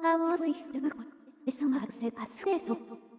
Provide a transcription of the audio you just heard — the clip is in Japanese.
How was this? Eso me hace paso.